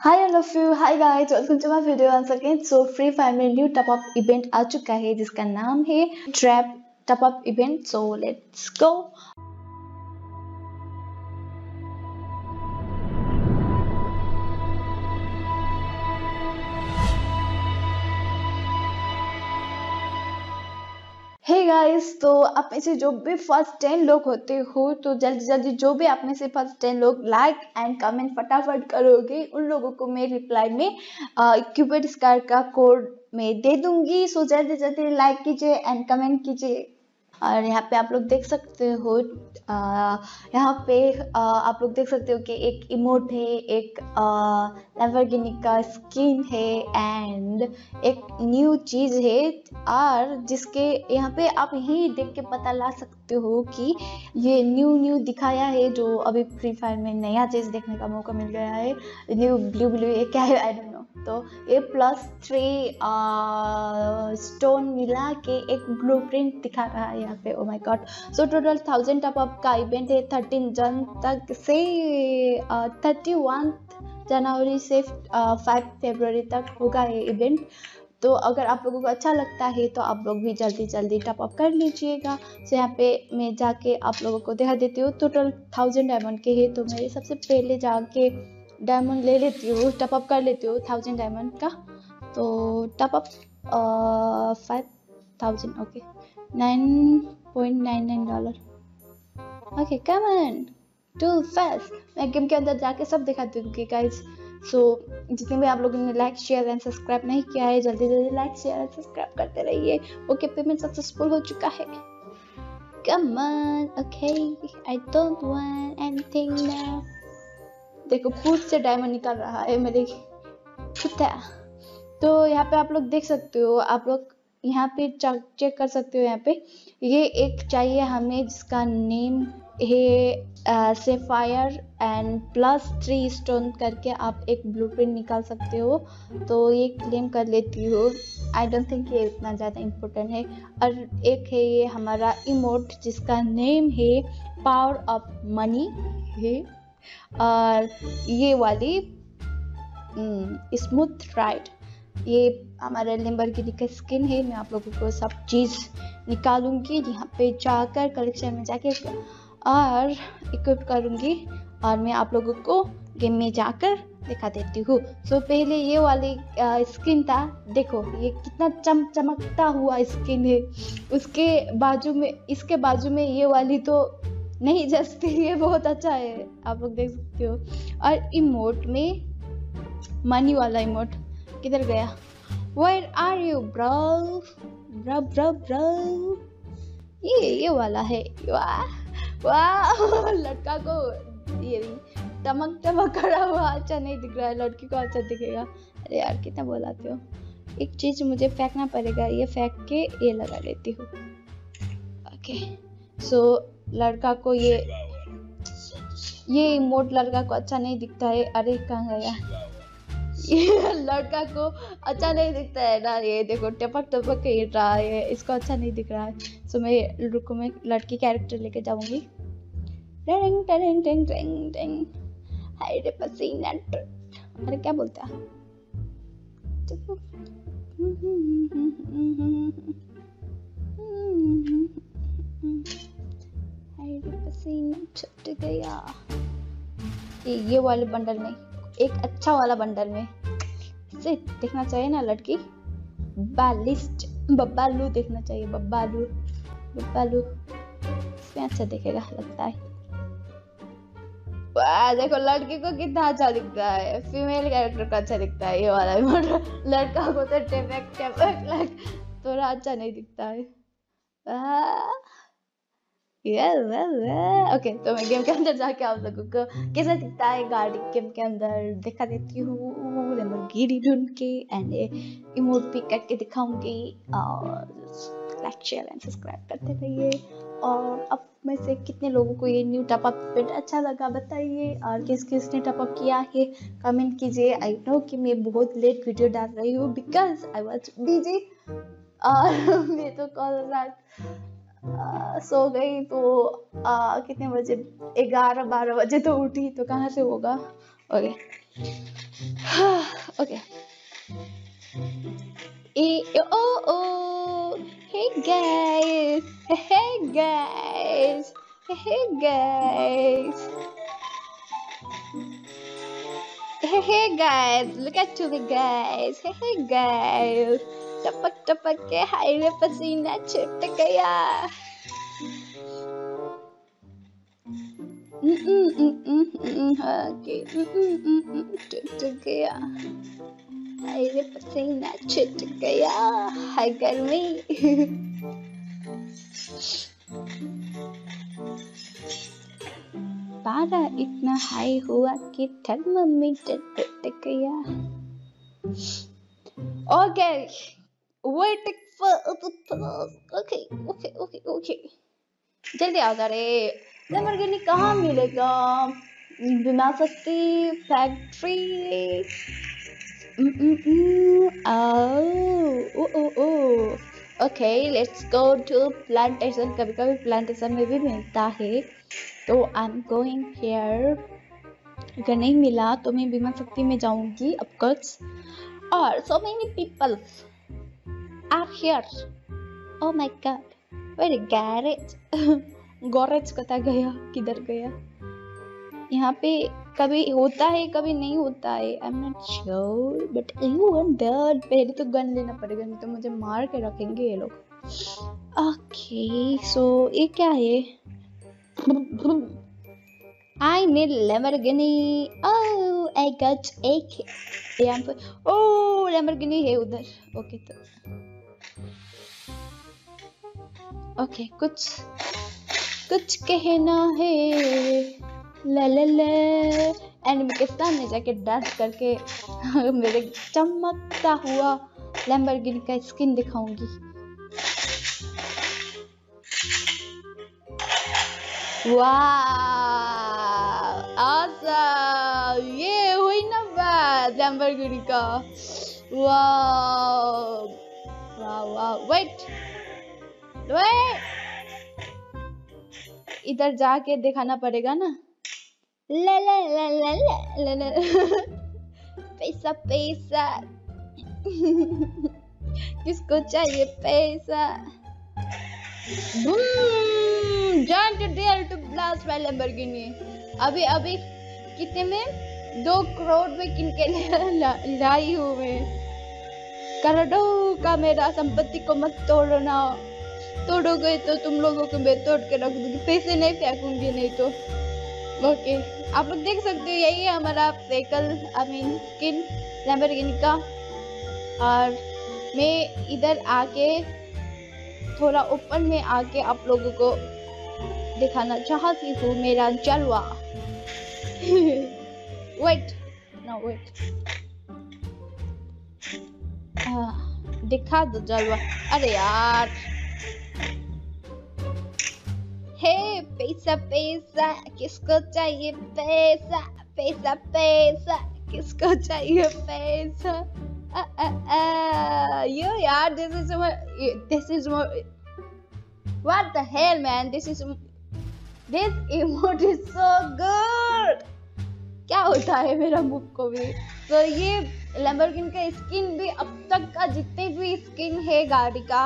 Hi all of you hi guys welcome to my video answer के so free fire में new top up event आ चुका है, जिसका नाम है trap top up event so let's go hey guys तो आप में से जो भी फ़र्स्ट टेन लोग होते हो तो जल्दी जल्दी जो भी आप में से फ़र्स्ट टेन लोग लाइक एंड कमेंट फटाफट करोगे, उन लोगों को मैं रिप्लाई में क्यूबेट स्कार का कोड मैं दे दूँगी। सो जल्दी जल्दी लाइक कीजिए एंड कमेंट कीजिए। और यहाँ पे आप लोग देख सकते हो यहाँ पे आ, आप लोग देख सकते हो कि एक इमोट है एक लेवरगिनी का स्किन है एंड एक न्यू चीज़ है और जिसके यहाँ पे आप यही देख के पता ला सकते हो कि ये न्यू न्यू दिखाया है जो अभी फ्री फायर में नया चीज़ देखने का मौका मिल गया है। न्यू ब्लू ब्लू ये क्या है? आई डोंट नो तो ए प्लस थ्री स्टोन मिला के एक ब्लू प्रिंट दिखा रहा है यहाँ पे। ओ my god so total thousand top up का इवेंट है थर्टीन जन तक से थर्टी वन जनवरी से फाइव फरवरी तक होगा ये इवेंट तो अगर आप लोगों को अच्छा लगता है तो आप लोग भी जल्दी जल्दी टॉप अप कर लीजिएगा। सो यहाँ पे मैं जाके आप लोगों को दिखा देती हूँ। टोटल थाउज़ेंड डायमंड के है तो मेरे सबसे पहले जाके डायमंड ले लेती हूँ टॉप अप कर लेती हूँ थाउज़ेंड डायमंड का। तो top up five thousand okay nine point nine nine dollar okay come to fast मैं गेम के अंदर जाके सब दिखाती हूँ गाइस सो जितने भी आप लोगों ने लाइक शेयर एंड सब्सक्राइब नहीं किया है जल्दी जल्दी लाइक शेयर एंड सब्सक्राइब करते रहिए। ओके पेमेंट सक्सेसफुल हो चुका है। Come on, okay, I don't want anything now. देखो पूछ से डायमंड निकल रहा है मेरे। कुत्ता तो यहाँ पे आप लोग देख सकते हो आप लोग यहाँ पे चेक कर सकते हो यहाँ पे। ये एक चाहिए हमें जिसका नेम है sapphire and plus three stone करके आप एक ब्लूप्रिंट निकाल सकते हो। तो ये क्लेम कर लेती हूँ। आई डोंट थिंक ये इतना ज़्यादा इम्पोर्टेंट है। और एक है ये हमारा इमोट जिसका नेम है पावर ऑफ़ मनी है। और ये वाली स्मूथ हम्म, राइड ये हमारे लेम्बरगिनी का स्किन है मैं आप लोगों को सब चीज़ निकालूँगी यहाँ पे जाकर कलेक्शन में जाके और इक्विप करूँगी और मैं आप लोगों को गेम में जाकर दिखा देती हूँ। सो so, पहले ये वाली स्किन था देखो ये कितना चम चमकता हुआ स्किन है। उसके बाजू में इसके बाजू में ये वाली तो नहीं जस्ती ये बहुत अच्छा है आप लोग देख सकते हो। और इमोट में मनी वाला इमोट किधर गया? Where are you bro bro bro ये ये वाला है। वाह वाह, लड़का को ये टमक टमक करा हुआ अच्छा नहीं दिख रहा है। लड़की को अच्छा दिखेगा। अरे यार, कितना बोलाते हो। एक चीज़ मुझे फेंकना पड़ेगा, ये फेंक के ये लगा लेती हूँ। ओके सो लड़का को ये ये मोट लड़का को अच्छा नहीं दिखता है। अरे, कहाँ गया? लड़का को अच्छा नहीं दिखता है ना, ये देखो टपक टपक हिट रहा है, इसको अच्छा नहीं दिख रहा है। सो मैं रुको, मैं लड़की कैरेक्टर लेके जाऊँगी। टिंग टिंग टिंग टिंग टिंग हाय रे पसीना अरे क्या बोलता? है पसीना छट गया। ये ये वाले बंडल में। एक अच्छा वाला बंडल में। से देखना चाहिए ना लड़की। बालिस्ट, बब्बालू देखना चाहिए, बब्बालू। बब्बालू, इसमें अच्छा दिखेगा, लगता है। वाह, देखो लड़की को कितना अच्छा दिखता है। फीमेल कैरेक्टर का अच्छा दिखता है, ये वाला लड़का को तो टेपक टेपक थोड़ा अच्छा नहीं दिखता है। ओके तो मैं गेम के अंदर जाके आप लोगों को कैसा दिखता है? गाड़ी गेम के अंदर दिखा देती हूँ। गिरी ढूंढ के एंड इमोट भी करके दिखाऊँगी और लाइक शेयर एंड सब्सक्राइब करते रहिए। और अब में से कितने लोगों को ये न्यू टॉप अप इवेंट अच्छा लगा बताइए? और किस किस ने टॉप अप किया है? कमेंट कीजिए। आई नो कि मैं बहुत लेट वीडियो डाल रही हूँ बिकॉज़ आई वॉज़ बिज़ी और मैं तो कॉल रात सो गई तो आ, कितने बजे? ग्यारह बारह बजे तो उठी तो कहाँ से होगा? Okay. Okay. Oh oh hey guys hey guys hey guys Hey guys, look at you guys. Hey guys. टपक टपक के हाईवे पसीना छूट गया। छूट गया। हाईवे पसीना गया। गर्मी। पारा इतना हाई हुआ कि थर्मामीटर फट गया। Okay waiting bus. Okay, okay, okay, okay. जल्दी आ जा रे। लेमरगिनी कहाँ मिलेगा? बिना सस्ती factory okay let's go to plantation कभी कभी प्लांटेशन में भी मिलता है। तो आई एम गोइंग हियर अगर नहीं मिला तो मैं बीमा शक्ति में जाऊँगी ऑफकोर्स और so many peoples are here. Oh my god. Where is garage? कता गया किधर गया यहाँ पे कभी होता है कभी नहीं होता है I am not sure but you want that पहले तो गन लेना पड़ेगा नहीं तो मुझे मार के रखेंगे ये लोग ओके सो ये क्या है I need Lamborghini. Oh, I got AK. oh Lamborghini है उधर ओके okay, तो ओके कुछ कुछ कहना है। ला ला ला। एनिमी के सामने जाके डांस करके मेरे चमकता हुआ लैम्बोर्गिनी का स्किन दिखाऊँगी। वाह! ये हुई ना बात लैम्बोर्गिनी का। वाह वाह वाह वेट इधर जाके दिखाना पड़ेगा ना। ला ला ला ला ला ला ला पैसा पैसा। किसको चाहिए पैसा? Join to dare to blast my Lamborghini अभी अभी कितने में? दो करोड़ में किन के लाई हूँ मैं करोड़ों का मेरा संपत्ति को मत तोड़ना तोड़ोगे तो तुम लोगों को मैं तोड़ के रख दूँगी। पैसे नहीं फेंकूँगी, नहीं तो। ओके, आप लोग देख सकते हो, यही है हमारा cycle I mean skin Lamborghini का। और मैं इधर आके, थोड़ा ऊपर में आके आप लोगों को दिखाना चाहती हूँ, मेरा जलवा। वेट नो वेट दिखा दो जलवा। अरे यार। हे पैसा पैसा किसको चाहिए पैसा पैसा पैसा किसको चाहिए पैसा यो यार this is more this is more what the hell, man? This is, this emote is so good. क्या होता है मेरा मुख को भी? तो ये लैम्बोर्गिनी का स्किन भी अब तक का जितने भी स्किन है गाड़ी का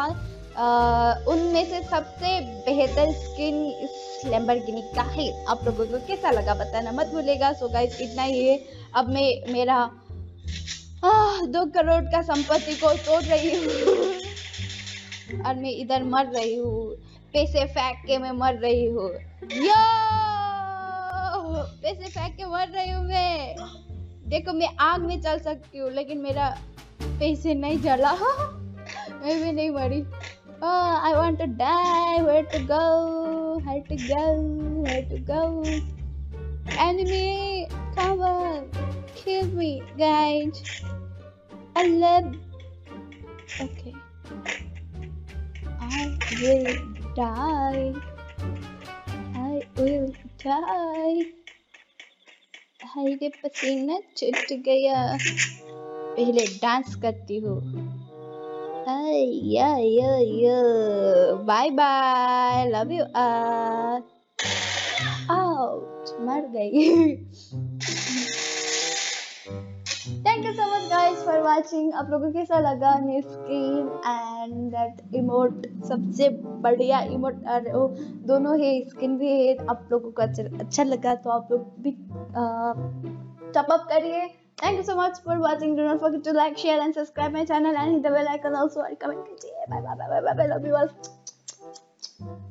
उनमें से सबसे बेहतर स्किन इस लैम्बोर्गिनी का है। आप लोगों को कैसा लगा बताना मत भूलेगा सो गाइस इतना ही है। अब मैं मेरा आ, दो करोड़ का संपत्ति को तोड़ रही हूँ। और मैं इधर मर रही हूँ। पैसे फेंक के मैं मर रही हूँ। पैसे फेंक के मर रही हूँ मैं। देखो मैं आग में चल सकती हूँ लेकिन मेरा पैसे नहीं जला। मैं भी नहीं मरी। Oh, I want to die. Where to go? How to go? Where to go? Enemy, come on, kill me, guys. I love. Okay. I will die. I will die. हाय पसीना छूट गया पहले डांस करती हूँ yeah, yeah, yeah. Bye bye. Love you all. Out. मर गई thank you so much guys for watching आप लोगों को कैसा लगा new screen and that emote सबसे बढ़िया इमोट और वो दोनों ही स्किन भी है आप लोगों को अच्छा अच्छा लगा तो आप लोग भी टॉप अप करिए Thank you so much for watching. Do not forget to like, share, and subscribe my channel and hit the bell icon also. And comment. Bye bye bye bye bye. Love you all.